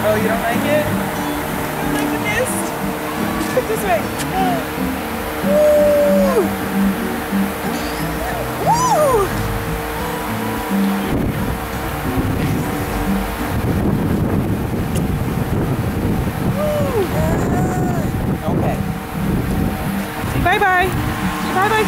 Oh, you don't like it? Like the mist? This way. Bye-bye. Bye-bye.